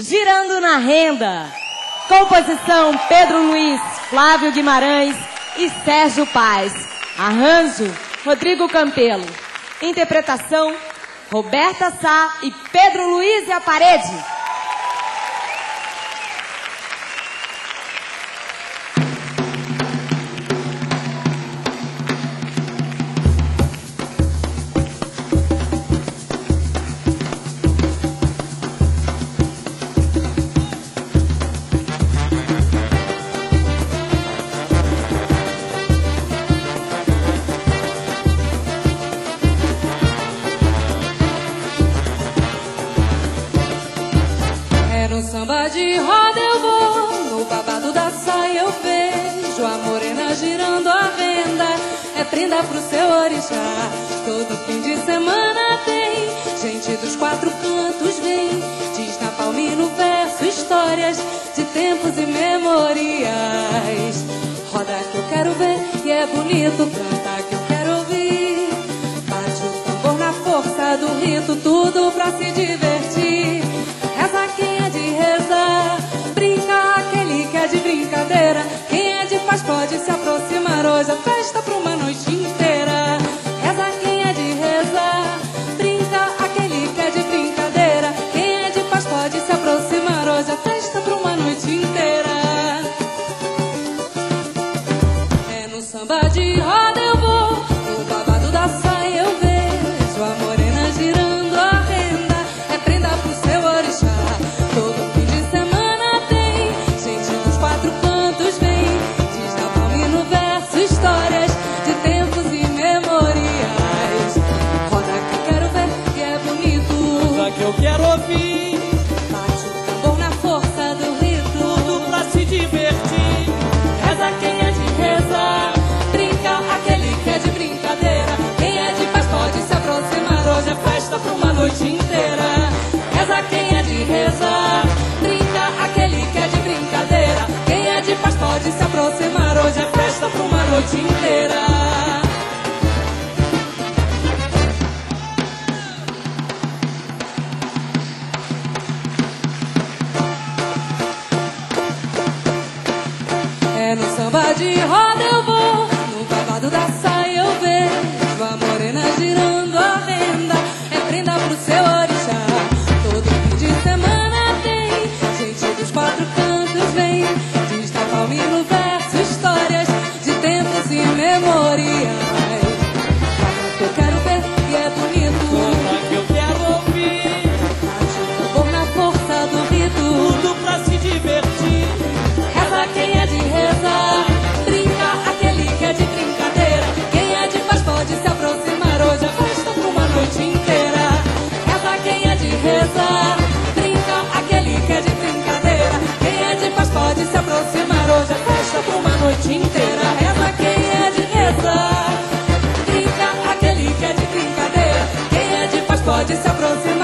Girando na Renda. Composição Pedro Luiz, Flávio Guimarães e Sérgio Paz. Arranjo Rodrigo Campelo. Interpretação Roberta Sá e Pedro Luiz e a Parede. No samba de roda eu vou, no babado da saia eu vejo a morena girando a venda. É prenda pro seu orixá. Todo fim de semana tem gente dos quatro cantos vem. Diz na palmino verso histórias de tempos imemoriais. Roda que eu quero ver e é bonito, canta que eu quero ouvir. Bate o tambor na força do rito, tudo pra se divertir. Aproximar hoje, a festa pra uma noite inteira. Reza quem é de rezar, brinca aquele que é de brincadeira. Quem é de paz pode se aproximar hoje, a festa pra uma noite inteira. É no samba de histórias de tempos imemoriais. Roda que eu quero ver que é bonito. Só que eu quero ouvir de roda noite inteira. Reza quem é de rezar. Brinca aquele que é de brincadeira. Quem é de paz pode se aproximar.